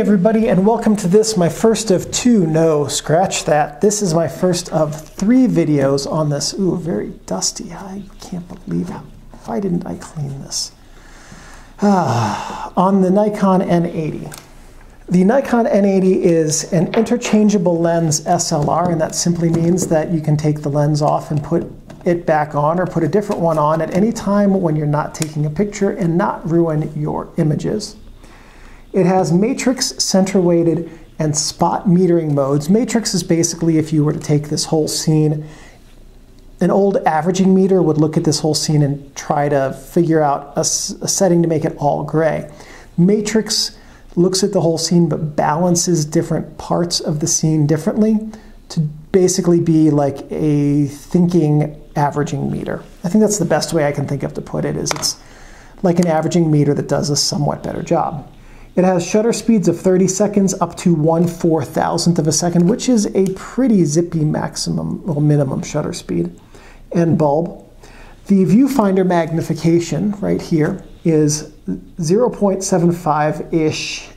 Everybody and welcome to this, my first of two, no, scratch that. This is my first of three videos on this. Ooh, very dusty. I can't believe how, why didn't I clean this? Ah, on the Nikon N80. The Nikon N80 is an interchangeable lens SLR and that simply means that you can take the lens off and put it back on or put a different one on at any time when you're not taking a picture and not ruin your images. It has matrix, center weighted, and spot metering modes. Matrix is basically if you were to take this whole scene, an old averaging meter would look at this whole scene and try to figure out a, a setting to make it all gray. Matrix looks at the whole scene but balances different parts of the scene differently to basically be like a thinking averaging meter. I think that's the best way I can think of to put it is it's like an averaging meter that does a somewhat better job. It has shutter speeds of 30 seconds up to 1 4 thousandth of a second, which is a pretty zippy maximum or minimum shutter speed. And bulb. The viewfinder magnification right here is 0.75-ish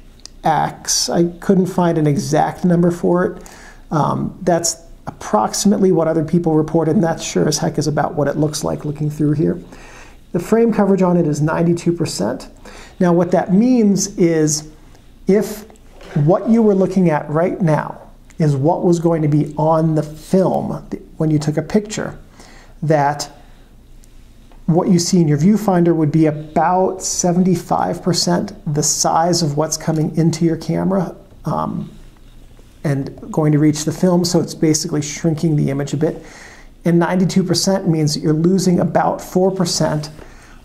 x. I couldn't find an exact number for it. Um, that's approximately what other people reported, and that sure as heck is about what it looks like looking through here. The frame coverage on it is 92%. Now, what that means is if what you were looking at right now is what was going to be on the film when you took a picture, that what you see in your viewfinder would be about 75% the size of what's coming into your camera um, and going to reach the film, so it's basically shrinking the image a bit. And 92% means that you're losing about 4%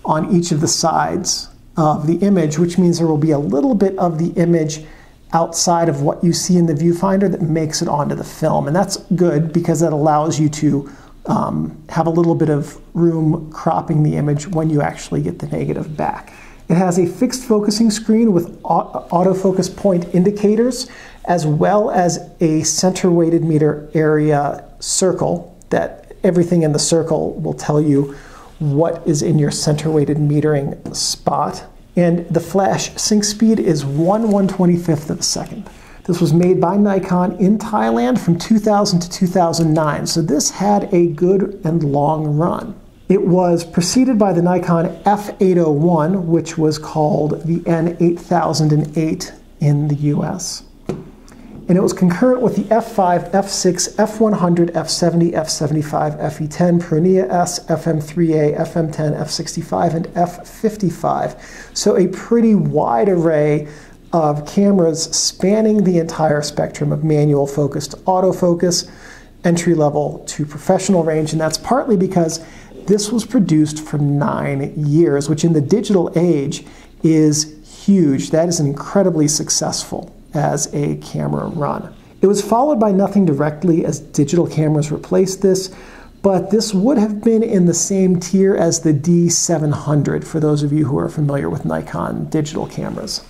on each of the sides of the image, which means there will be a little bit of the image outside of what you see in the viewfinder that makes it onto the film. And that's good because that allows you to um, have a little bit of room cropping the image when you actually get the negative back. It has a fixed focusing screen with autofocus point indicators, as well as a center weighted meter area circle that everything in the circle will tell you what is in your center weighted metering spot. And the flash sync speed is 1 125th of a second. This was made by Nikon in Thailand from 2000 to 2009, so this had a good and long run. It was preceded by the Nikon F801, which was called the N8008 in the US and it was concurrent with the F5, F6, F100, F70, F75, FE10, Pronea S, FM3A, FM10, F65, and F55. So a pretty wide array of cameras spanning the entire spectrum of manual focus to autofocus, entry level to professional range, and that's partly because this was produced for nine years, which in the digital age is huge. That is incredibly successful as a camera run. It was followed by nothing directly as digital cameras replaced this, but this would have been in the same tier as the D700 for those of you who are familiar with Nikon digital cameras.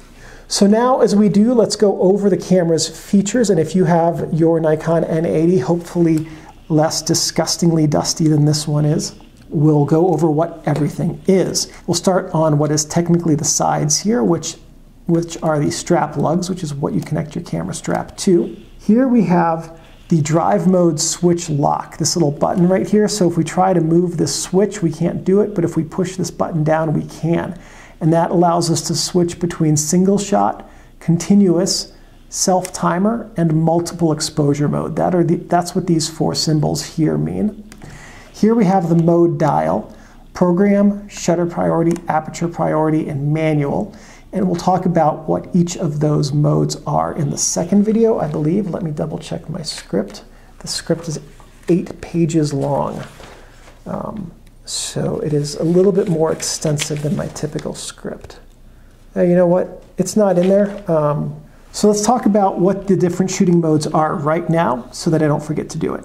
So now as we do, let's go over the camera's features and if you have your Nikon N80, hopefully less disgustingly dusty than this one is, we'll go over what everything is. We'll start on what is technically the sides here, which which are the strap lugs, which is what you connect your camera strap to. Here we have the drive mode switch lock, this little button right here. So if we try to move this switch, we can't do it, but if we push this button down, we can. And that allows us to switch between single shot, continuous, self timer, and multiple exposure mode. That are the, that's what these four symbols here mean. Here we have the mode dial, program, shutter priority, aperture priority, and manual. And we'll talk about what each of those modes are in the second video, I believe. Let me double check my script. The script is eight pages long. Um, so it is a little bit more extensive than my typical script. Now, you know what? It's not in there. Um, so let's talk about what the different shooting modes are right now so that I don't forget to do it.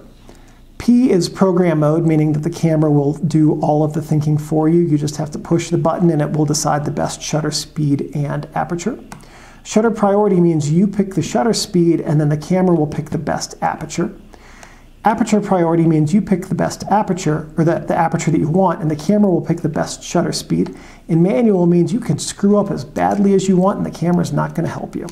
P is program mode, meaning that the camera will do all of the thinking for you. You just have to push the button and it will decide the best shutter speed and aperture. Shutter priority means you pick the shutter speed and then the camera will pick the best aperture. Aperture priority means you pick the best aperture, or the, the aperture that you want, and the camera will pick the best shutter speed. And manual means you can screw up as badly as you want and the camera is not going to help you.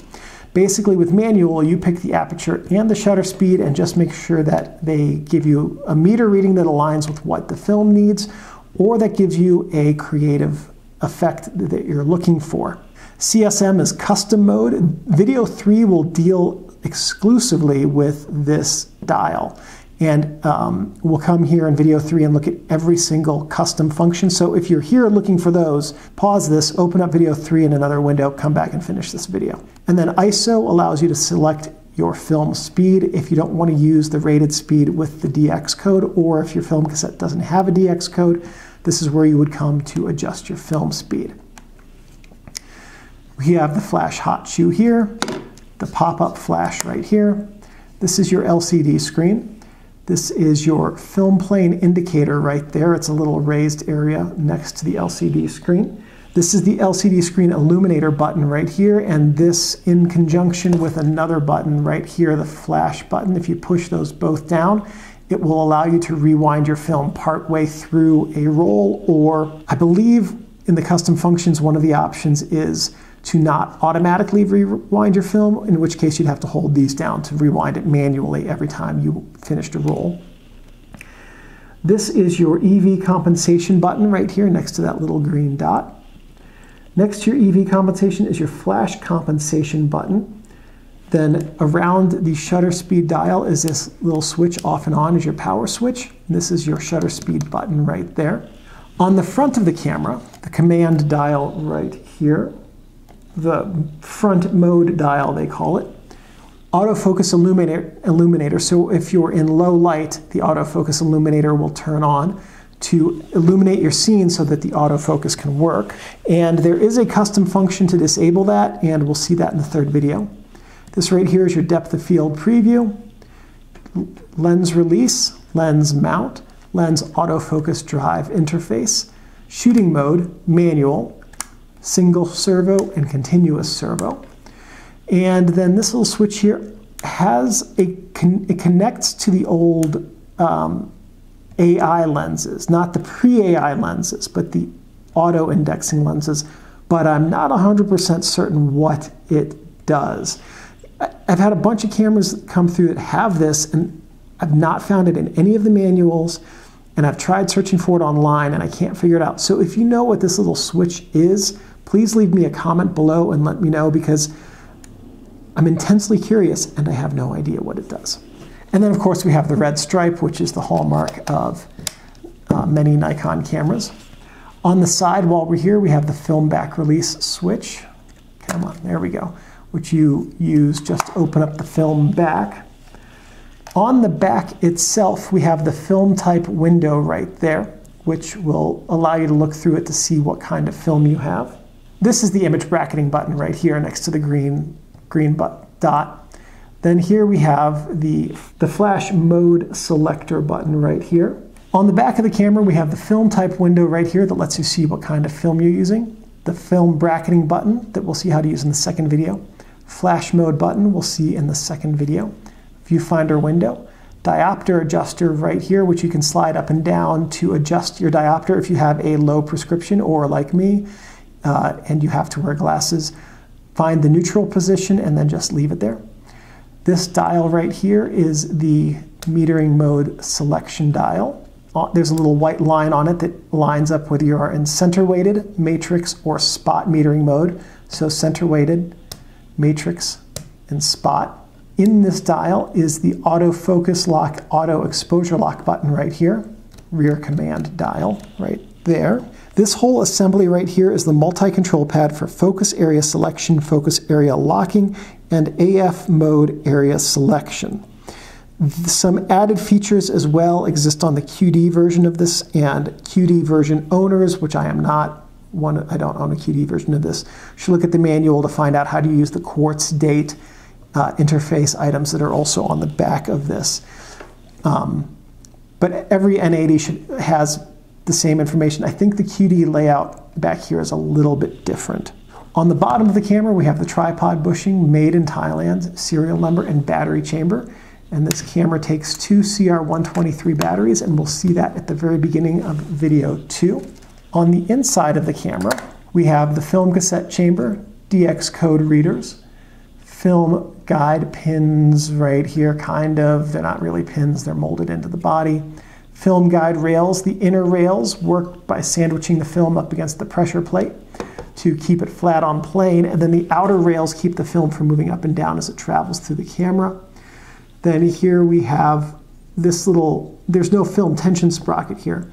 Basically, with manual, you pick the aperture and the shutter speed and just make sure that they give you a meter reading that aligns with what the film needs or that gives you a creative effect that you're looking for. CSM is custom mode. Video 3 will deal exclusively with this dial. And um, we'll come here in video 3 and look at every single custom function. So if you're here looking for those, pause this, open up video 3 in another window, come back and finish this video. And then ISO allows you to select your film speed if you don't want to use the rated speed with the DX code, or if your film cassette doesn't have a DX code, this is where you would come to adjust your film speed. We have the flash hot shoe here, the pop-up flash right here. This is your LCD screen. This is your film plane indicator right there. It's a little raised area next to the LCD screen. This is the LCD screen illuminator button right here, and this in conjunction with another button right here, the flash button. If you push those both down, it will allow you to rewind your film partway through a roll, or I believe in the custom functions, one of the options is to not automatically rewind your film, in which case you'd have to hold these down to rewind it manually every time you finished a roll. This is your EV compensation button right here next to that little green dot. Next to your EV compensation is your flash compensation button. Then around the shutter speed dial is this little switch off and on is your power switch. This is your shutter speed button right there. On the front of the camera, the command dial right here the front mode dial, they call it. Autofocus illuminator, illuminator. So if you're in low light, the autofocus illuminator will turn on to illuminate your scene so that the autofocus can work. And there is a custom function to disable that, and we'll see that in the third video. This right here is your depth of field preview, lens release, lens mount, lens autofocus drive interface, shooting mode, manual, single servo and continuous servo. And then this little switch here has a, it connects to the old um, AI lenses, not the pre-AI lenses, but the auto indexing lenses, but I'm not 100% certain what it does. I've had a bunch of cameras come through that have this, and I've not found it in any of the manuals, and I've tried searching for it online, and I can't figure it out. So if you know what this little switch is, please leave me a comment below and let me know because I'm intensely curious and I have no idea what it does. And then, of course, we have the red stripe, which is the hallmark of uh, many Nikon cameras. On the side, while we're here, we have the film back release switch. Come on, there we go, which you use just to open up the film back. On the back itself, we have the film type window right there, which will allow you to look through it to see what kind of film you have. This is the image bracketing button right here next to the green, green dot. Then here we have the, the flash mode selector button right here. On the back of the camera, we have the film type window right here that lets you see what kind of film you're using. The film bracketing button that we'll see how to use in the second video. Flash mode button we'll see in the second video. Viewfinder window. Diopter adjuster right here, which you can slide up and down to adjust your diopter if you have a low prescription or like me, uh, and you have to wear glasses. Find the neutral position and then just leave it there. This dial right here is the metering mode selection dial. Uh, there's a little white line on it that lines up whether you are in center weighted, matrix, or spot metering mode. So center weighted, matrix, and spot. In this dial is the auto focus lock, auto exposure lock button right here, rear command dial right there. This whole assembly right here is the multi-control pad for focus area selection, focus area locking, and AF mode area selection. Some added features as well exist on the QD version of this and QD version owners, which I am not one, I don't own a QD version of this, should look at the manual to find out how to use the quartz date uh, interface items that are also on the back of this. Um, but every N80 should, has the same information. I think the QD layout back here is a little bit different. On the bottom of the camera, we have the tripod bushing made in Thailand, serial number, and battery chamber. And this camera takes two CR123 batteries, and we'll see that at the very beginning of video two. On the inside of the camera, we have the film cassette chamber, DX code readers, film guide pins right here, kind of. They're not really pins, they're molded into the body. Film guide rails, the inner rails work by sandwiching the film up against the pressure plate to keep it flat on plane, and then the outer rails keep the film from moving up and down as it travels through the camera. Then here we have this little, there's no film tension sprocket here,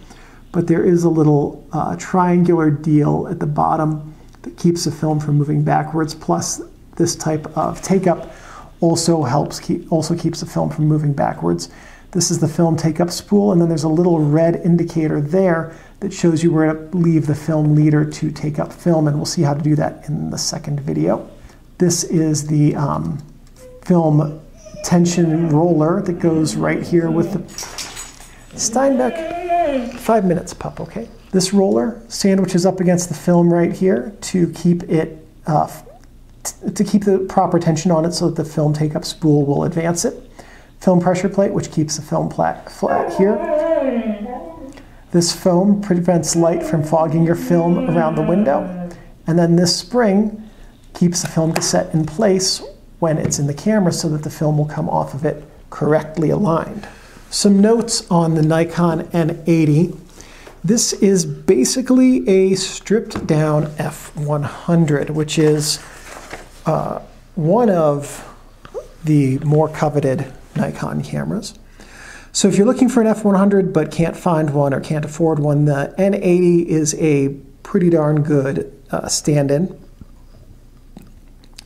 but there is a little uh, triangular deal at the bottom that keeps the film from moving backwards, plus this type of take-up also helps keep, also keeps the film from moving backwards. This is the film take-up spool, and then there's a little red indicator there that shows you where to leave the film leader to take up film, and we'll see how to do that in the second video. This is the um, film tension roller that goes right here with the Steinbeck. Five minutes, pup, okay? This roller sandwiches up against the film right here to keep it uh, to keep the proper tension on it so that the film take-up spool will advance it. Film pressure plate, which keeps the film flat, here. This foam prevents light from fogging your film around the window. And then this spring keeps the film cassette in place when it's in the camera so that the film will come off of it correctly aligned. Some notes on the Nikon N80. This is basically a stripped down f100, which is uh, one of the more coveted Nikon cameras. So if you're looking for an f100 but can't find one or can't afford one, the N80 is a pretty darn good uh, stand-in.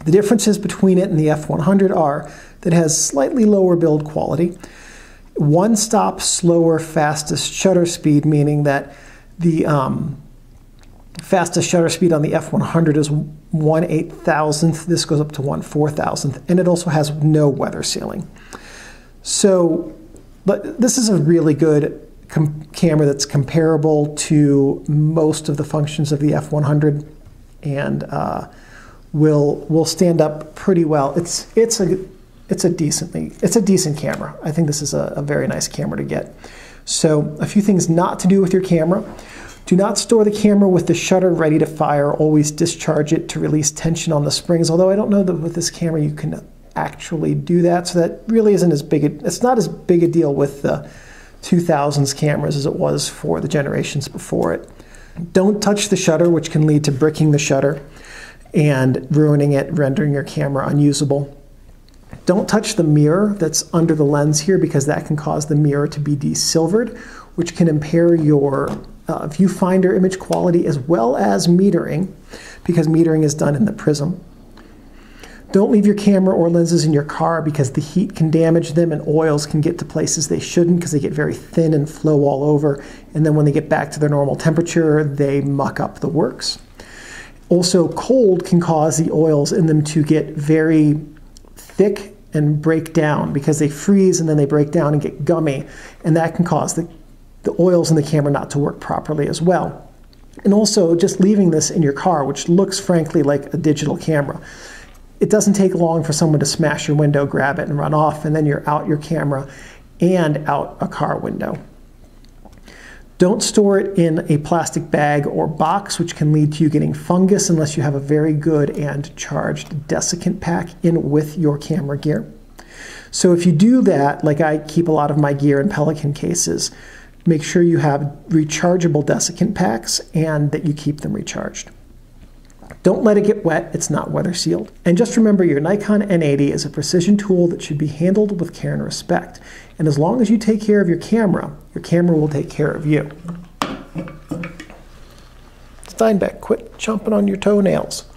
The differences between it and the F100 are that it has slightly lower build quality, one stop slower fastest shutter speed, meaning that the um, fastest shutter speed on the F100 is 1 8,000th. This goes up to 1 4,000th. And it also has no weather sealing. So this is a really good camera that's comparable to most of the functions of the F100 and uh, will will stand up pretty well. It's it's a it's a decently it's a decent camera. I think this is a, a very nice camera to get. So a few things not to do with your camera. Do not store the camera with the shutter ready to fire. Always discharge it to release tension on the springs. Although I don't know that with this camera you can actually do that. So that really isn't as big. A, it's not as big a deal with the 2000s cameras as it was for the generations before it. Don't touch the shutter, which can lead to bricking the shutter and ruining it, rendering your camera unusable. Don't touch the mirror that's under the lens here because that can cause the mirror to be desilvered, which can impair your uh, viewfinder image quality as well as metering because metering is done in the prism. Don't leave your camera or lenses in your car because the heat can damage them and oils can get to places they shouldn't because they get very thin and flow all over. And then when they get back to their normal temperature, they muck up the works. Also, cold can cause the oils in them to get very thick and break down because they freeze and then they break down and get gummy. And that can cause the, the oils in the camera not to work properly as well. And also, just leaving this in your car, which looks frankly like a digital camera it doesn't take long for someone to smash your window, grab it, and run off, and then you're out your camera and out a car window. Don't store it in a plastic bag or box, which can lead to you getting fungus unless you have a very good and charged desiccant pack in with your camera gear. So if you do that, like I keep a lot of my gear in Pelican cases, make sure you have rechargeable desiccant packs and that you keep them recharged. Don't let it get wet, it's not weather sealed. And just remember your Nikon N80 is a precision tool that should be handled with care and respect. And as long as you take care of your camera, your camera will take care of you. Steinbeck, quit chomping on your toenails.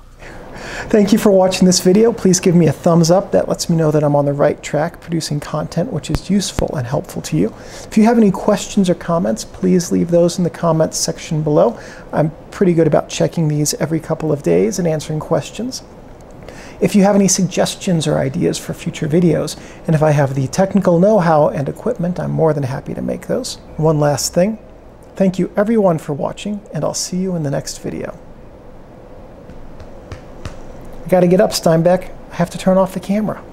Thank you for watching this video. Please give me a thumbs up. That lets me know that I'm on the right track producing content which is useful and helpful to you. If you have any questions or comments, please leave those in the comments section below. I'm pretty good about checking these every couple of days and answering questions. If you have any suggestions or ideas for future videos, and if I have the technical know-how and equipment, I'm more than happy to make those. One last thing. Thank you everyone for watching, and I'll see you in the next video. I got to get up, Steinbeck. I have to turn off the camera.